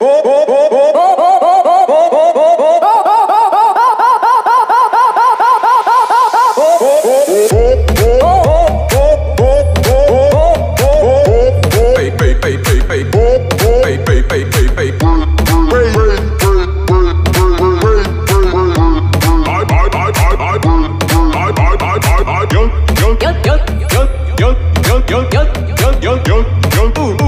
Young, young, young, young, young, young, young, young, young, young, young, young, young, young, young,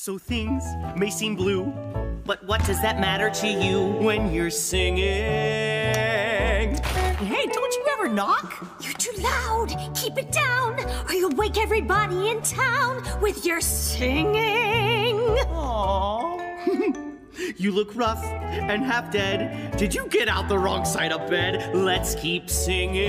So things may seem blue, but what does that matter to you when you're singing? Hey, don't you ever knock? You're too loud. Keep it down, or you'll wake everybody in town with your singing. Aww. you look rough and half dead. Did you get out the wrong side of bed? Let's keep singing.